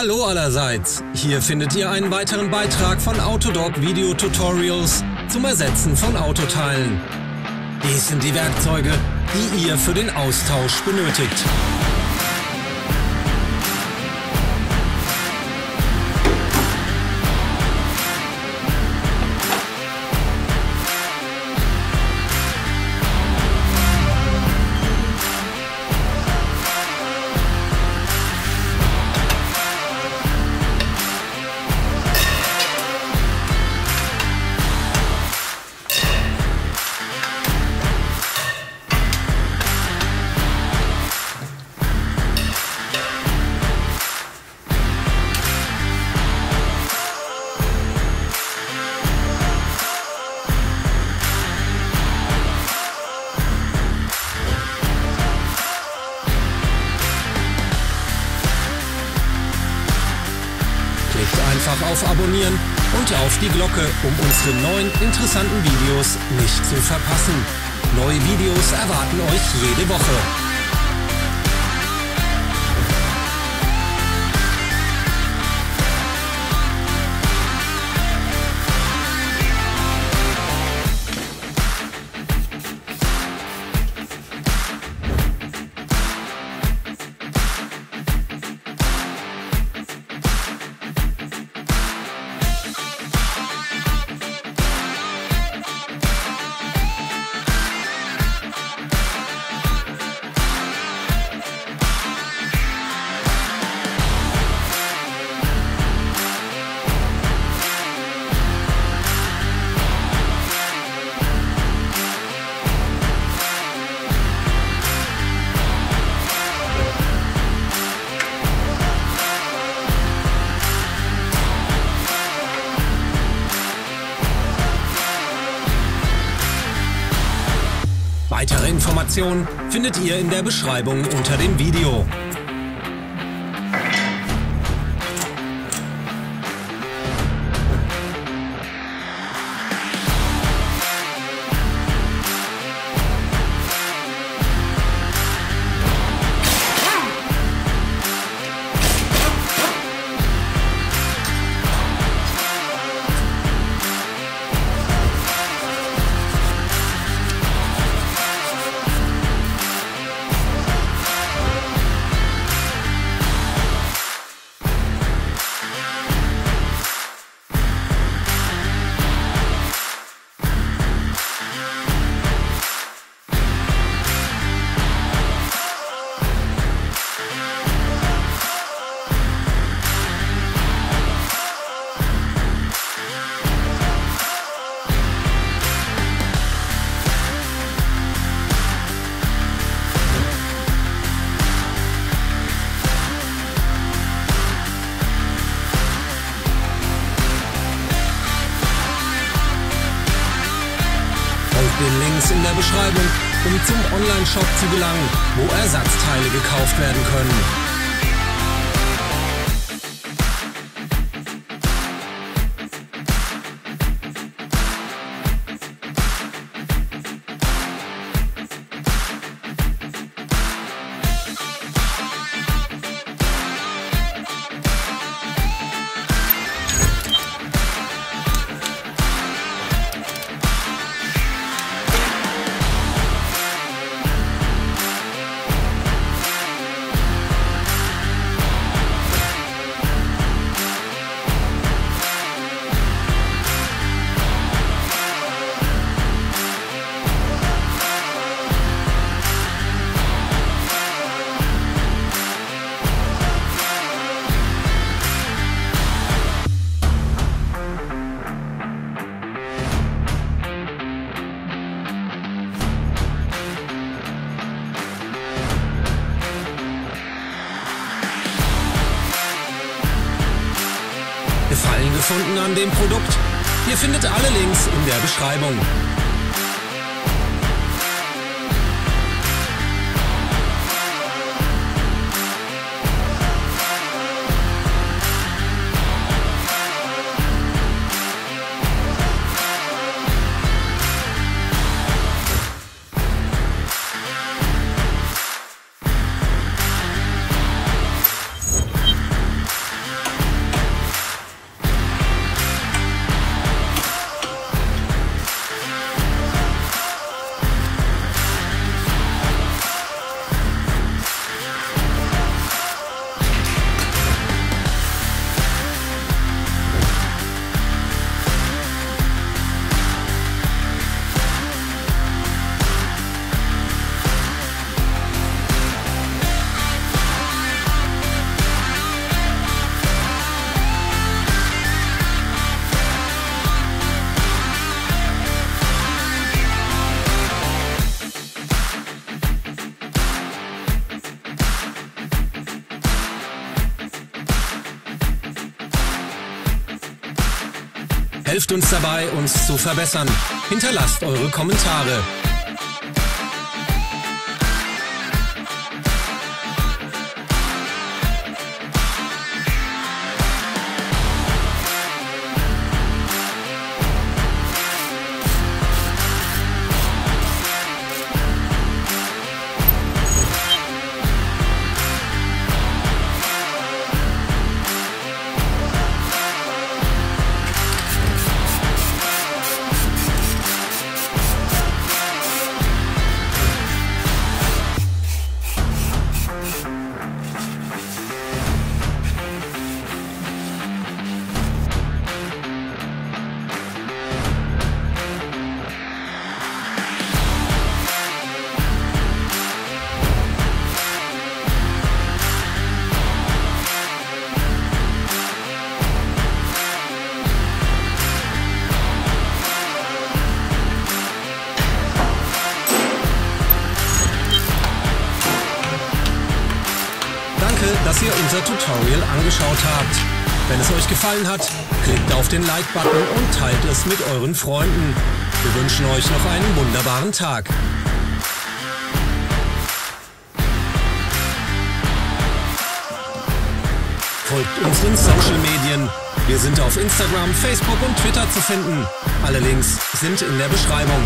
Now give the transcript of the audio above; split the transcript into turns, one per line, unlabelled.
Hallo allerseits! Hier findet ihr einen weiteren Beitrag von Autodog Video Tutorials zum Ersetzen von Autoteilen. Dies sind die Werkzeuge, die ihr für den Austausch benötigt. Auf Abonnieren und auf die Glocke, um unsere neuen interessanten Videos nicht zu verpassen. Neue Videos erwarten euch jede Woche. Weitere Informationen findet ihr in der Beschreibung unter dem Video. Links in der Beschreibung, um zum Online-Shop zu gelangen, wo Ersatzteile gekauft werden können. Gefunden an dem Produkt? Ihr findet alle Links in der Beschreibung. Helft uns dabei, uns zu verbessern. Hinterlasst eure Kommentare. Ihr unser Tutorial angeschaut habt. Wenn es euch gefallen hat, klickt auf den Like-Button und teilt es mit euren Freunden. Wir wünschen euch noch einen wunderbaren Tag. Folgt unseren Social Medien. Wir sind auf Instagram, Facebook und Twitter zu finden. Alle Links sind in der Beschreibung.